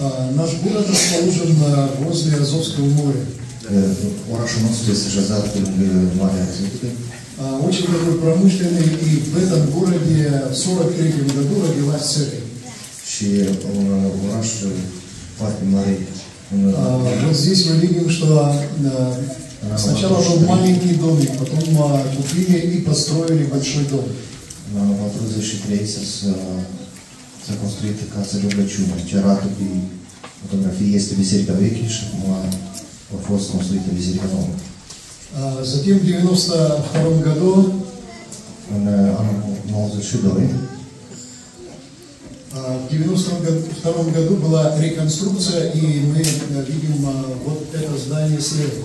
А, Наш город расположен возле Азовского моря. Orașul nostru este așezat Marea. А, Очень такой промышленный, и в этом городе в 43 году родилась церковь. și oraș foarte mare. Вот здесь мы видим, что а, сначала был маленький домик, потом купили и построили большой дом. anul 43 s-a, s-a construit casa de rugăciune. Ce arată pe fotografie este biserica veche și acum a fost construită biserica nouă. А, Затем в 92 году În uh, anul 92 а, в 92 году была реконструкция, и мы а, видим а, вот это здание слева.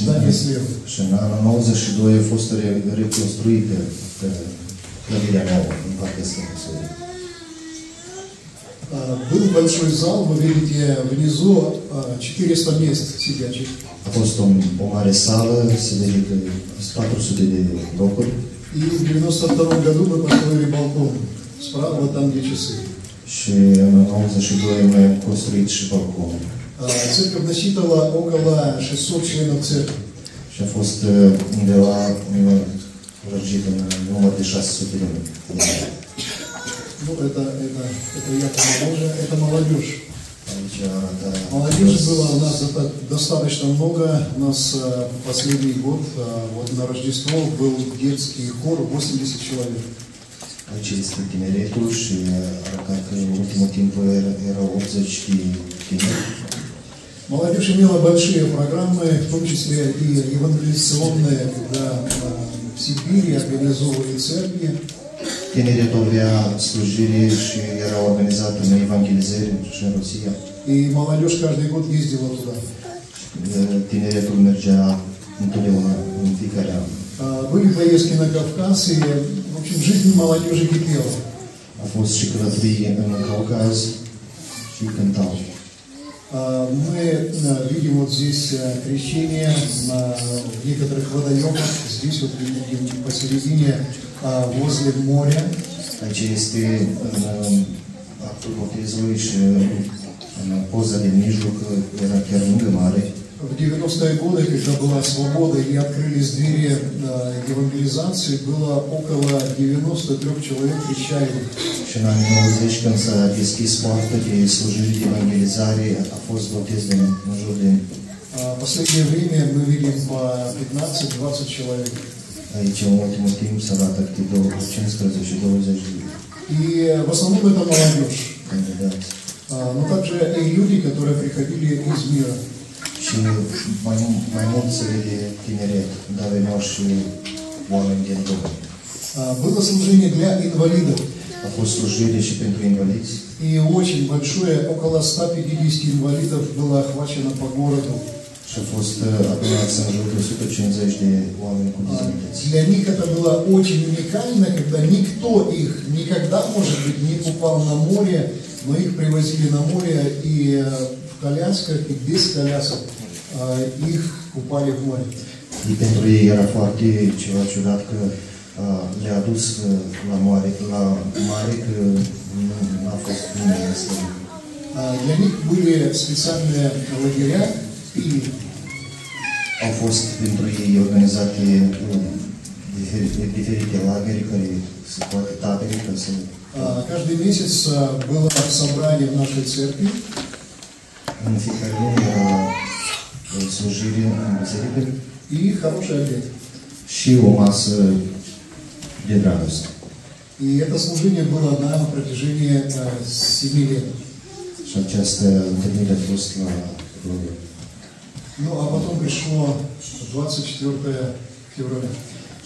Здание слева. și în anul 92 a fost re- reconstruită uh, clădirea nouă în partea stângă. А, Был большой зал, вы видите внизу а, 400 мест сидячих. A fost o, o mare sală, se vede că sunt 400 de locuri И в 92 году мы построили балкон. Справа, вот там, где часы. și în 92 noi am construit și balconul. А, Церковь насчитывала около 600 членов церкви. Și a fost uh, undeva uh, lărgit în număr de 600 de lume. Ну, это, это, это я помоложе, это молодежь. Молодежи было у нас это достаточно много. У нас а, последний год, а, вот на Рождество был детский хор 80 человек. Aici este tineretul și arată că ultimul timp era, erau 80 de tineri. Молодежь имела большие программы, в том числе и евангелизационные, когда в Сибири организовывали церкви. Tinerii avea slujire și era organizată în evangelizări și în Rusia. И молодежь каждый год ездила туда. Uh, Tineretul mergea întotdeauna în fiecare an. А, Были поездки на Кавказ, и, в общем, жизнь молодежи кипела. A fost și călătorii în Caucaz și cântau. А, Мы а, видим вот здесь а, крещение на некоторых водоемах. Здесь вот видим посередине а, возле моря. Aici este în uh, actul botezului și poza de mijloc era chiar lângă mare. В 90-е годы, когда была свобода и открылись двери евангелизации, было около 93 человек крещаемых. Și în anii 90, când s-a deschis poarta de slujire de evangelizare, a fost botez de în jur de В последнее время мы видим по 15-20 человек. aici în ultimul timp s-a dat activ 15-20 de И в основном это молодежь, candidați. А, но также и люди, которые приходили из мира. Oameni din lume. А, Было служение для инвалидов. Fost slujire și pentru invalizi И очень большое, около 150 инвалидов было охвачено по городу. și a fost adunați în jur de 150 de oameni cu А, dizabilități. Для них это было очень уникально, когда никто их никогда, может быть, не купал на море, но их привозили на море и э, в колясках, и без колясок а, их купали в море. Și pentru ei era foarte ceva ciudat că uh, le-a dus uh, la mare, la mare că nu n-a fost nimeni să А, Для них были специальные лагеря, и Au fost pentru ei organizate uh, diferite, diferite lagări care se poate tabere ca să а, каждый месяц а, было собрание в нашей церкви, în fiecare lună uh, în biserică и хороший обед. și o masă de dragoste. И это служение было на протяжении а, семи лет. Și această întâlnire a fost la Ну, а потом пришло 24 февраля.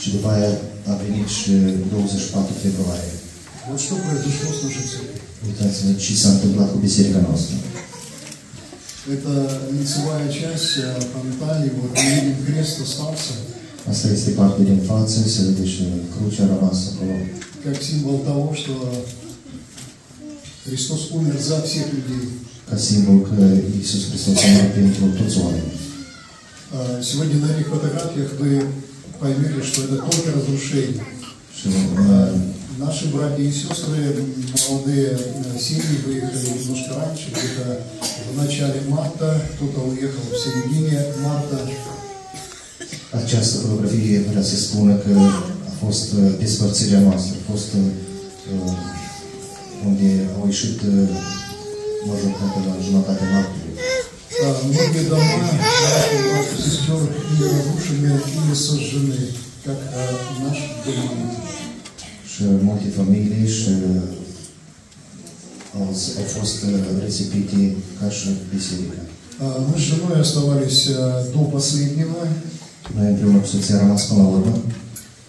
Și după aia a venit și 24 februarie. Вот что произошло с нашей церковью. Uitați-vă ce s-a întâmplat cu biserica noastră. Это лицевая часть а, Анталии, вот мы видим крест остался, Asta este partea din față, se vede și crucea rămasă acolo, как символ того, что Христос умер за всех людей. ca simbol că Iisus Hristos a murit pentru toți oamenii. Сегодня на этих фотографиях вы поймете, что это только разрушение. Și uh, Наши братья и сестры, молодые э, семьи выехали немножко раньше, где-то в начале marta, кто-то uiехал в середине marta. Această fotografie vrea să spună că a fost uh, despărțirea noastră, a fost uh, unde au ieșit uh, majoritatea la jumătatea noaptei. А, Многие дома братьев и сестер или разрушены, или сожжены, как а, наш дом. Și multe familii și au, au fost uh, risipite ca și biserica. А, Мы с женой оставались а, до последнего, Noi împreună cu soția am rămas până la urmă.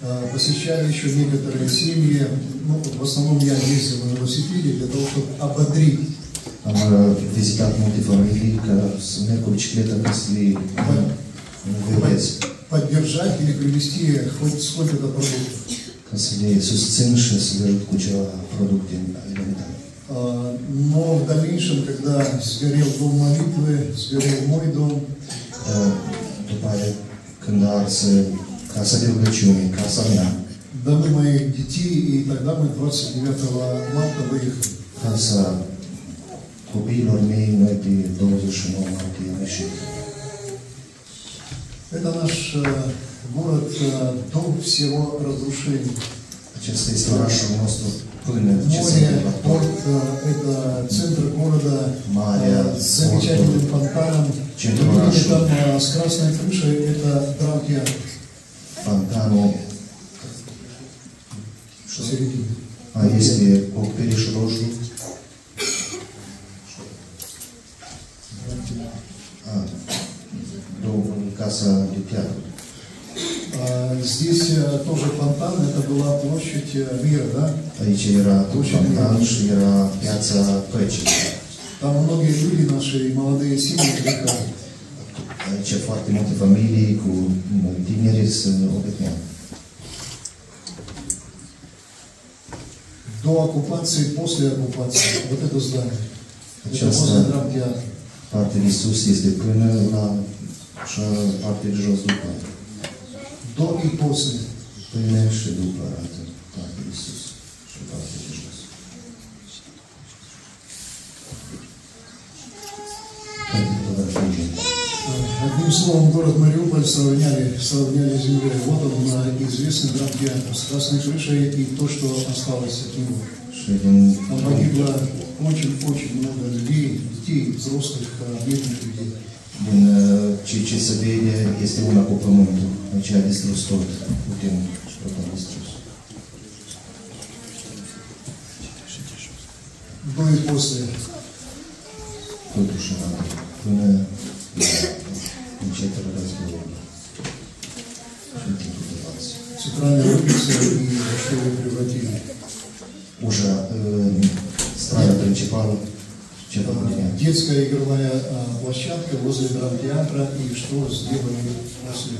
а, посещали еще некоторые семьи, ну, в основном я ездил на велосипеде для того, чтобы ободрить Am uh, vizitat multe familii că să merg cu bicicleta ca să le învăț, поддержать или привезти хоть сколько-то продуктов. ca să le susțin și să le ajut cu ceva producte alimentare. А, Но в дальнейшем, когда сгорел дом молитвы, сгорел мой дом, când ars casa de rugăciune, casa домы моих детей, и тогда мы 29 марта выехали. casa copiilor mei, noi pe 29 martie am ieșit. Это наш э, город, э, дом всего разрушений. Acesta este orașul nostru Море, порт, э, это центр города. Мария, э, с замечательным фонтаном. Раши. там э, с красной крышей. Это Драмтия Fontanul в середине. a este acoperiș roșu. A, două în casa de teatru. А, Здесь э, тоже фонтан, это была площадь э, мира, да? Aici era fontan și era piața păcii. Там многие люди, наши молодые семьи приехали. Aici foarte multe familii cu tineri să obetneau. До оккупации, после оккупации. Вот это здание. Это Сейчас, возле да. драмтеатра. Partea de sus este până la și partea de jos după. До и после. Și partea de jos. Toate fotografiile. Одним словом, город Мариуполь сравняли, сравняли с землей. Вот он, на известный драмтеатр с красной крышей и то, что осталось от него. Там погибло очень-очень много людей, детей, взрослых, а, бедных людей. Din uh, ceea ce se vede este una cu pământul. Aici a distrus tot. Putem tot a distrus. До и после. Totuși arată până la începerea războiului. Și în timpul de față. Центральная улица и во что его превратили. Ușa, uh, Детская игровая а, площадка возле драмтеатра и что сделали после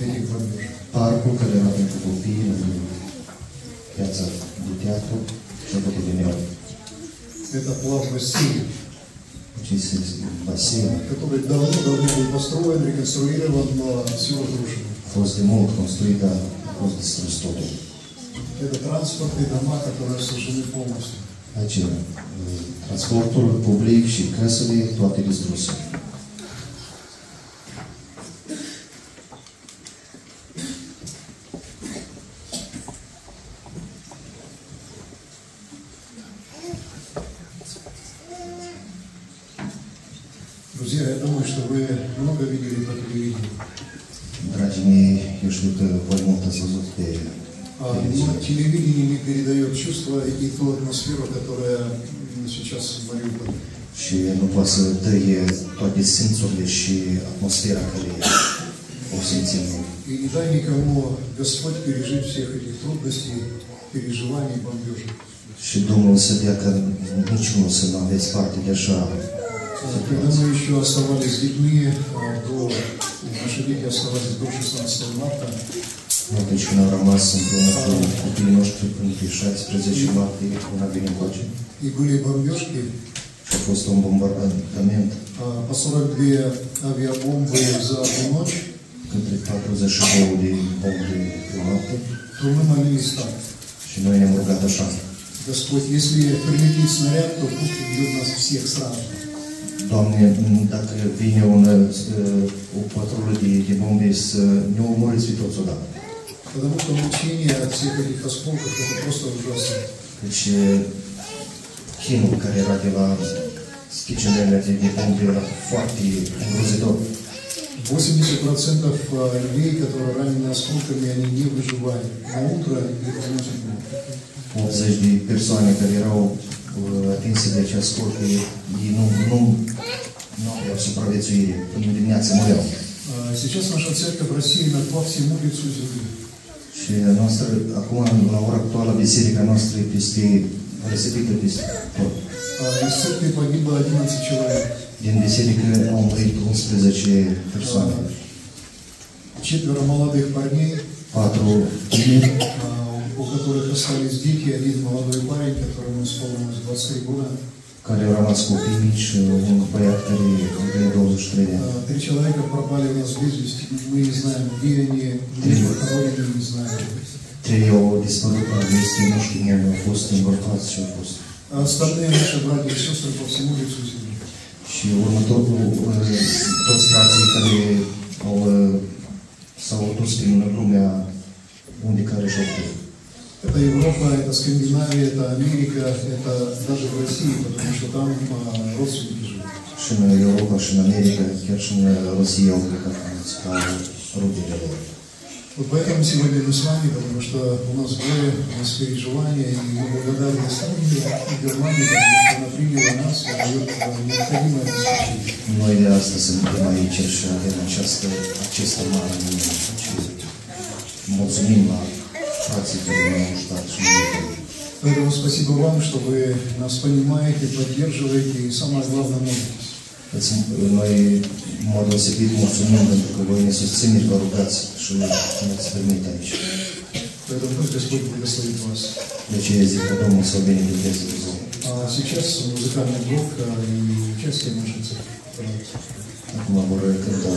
этих бомбежек. Parcul care era pentru copii, în piața de teatru, a făcut din ea? Это плав России, Acest basen который давно-давно был построен, реконструирован, но все разрушено. fost de mult construit, dar a fost distrus totul. Это транспортные дома, которые сожжены полностью. Aici, uh, transportul public și căsele, toate distruse. Друзья, я думаю, что вы много видели по телевидению. Dragii mei, eu știu că voi mult ați văzut pe телевидение не передает чувства и ту атмосферу, которая м, сейчас в Мариуполе. și nu poate să dăie toate simțurile și atmosfera care o simțim noi. И не дай никому Господь пережить всех этих трудностей, переживаний, бомбежек. Și Domnul să dea că niciunul să nu aveți parte de așa А, Когда мы еще оставались с детьми, а, до, наши дети оставались до 16 марта, Atunci când am rămas împreună cu copiii noștri până pe 16 martie, când am venit încoace, И были бомбежки, fost un bombardament по 42 авиабомбы за одну ночь, către 42 de bombe pe noapte то мы молились так. Și noi ne-am rugat așa. Господь, если прилетит снаряд, то пусть убьет нас всех сразу. Doamne, dacă vine un, o patrulă de, de bombe să ne omoriți pe toți odată. Потому что мучение от всех этих осколков это просто ужасно. Deci chinul care era de la schicinele de, de bombe era foarte îngrozitor. 80% людей, которые ранены осколками, они не выживают. На утро их уносят в морг. 80 de persoane care erau uh, atinse de acea scorpă, ei nu, nu, nu aveau supraviețuire. Până dimineață mureau. А Сейчас наша церковь рассеяна по всему лицу земли. Și a noastră, acum, la ora actuală, biserica noastră este peste tot. А Из церкви погибло 11 человек. Din biserică au murit 11 persoane. Четверо молодых парней, Patru tineri, а, у которых остались дети, один молодой парень, которому исполнилось 23 года. care au rămas copii mici, un băiat care avea 23 de ani. А, Три человека пропали у нас без вести. Мы не знаем, где они, где похоронены, не знаем. Trei au dispărut la și au fost. А остальные наши братья и сестры по всему лицу земли. Și următorul, uh, toți frații care au, uh, s-au dus prin lumea unde care și-au. Это Европа, это Скандинавия, это Америка, это даже в России, потому что там а, родственники живут. Și în Europa, și în America, chiar și în Rusia au plecat mulți ca rudele lor. Вот поэтому сегодня мы с вами, потому что у нас горе, у нас переживания, и мы благодарны Эстонии и Германии, потому что она приняла нас и дает необходимое обеспечение. Noi de astăzi suntem aici și avem această, această mare. Și mulțumim la frații care ne-au ajutat și noi. Поэтому спасибо вам, что вы нас понимаете, поддерживаете и самое главное молитесь. Noi, în mod deosebit, mulțumim pentru că voi ne susțineți, vă rugați și ne-ați primit aici. Поэтому пусть Господь благословит вас. De aceea zic că Domnul să o binecuvânteze Dumnezeu. А сейчас музыкальный блок а, и участие нашей церкви. Acum vor cânta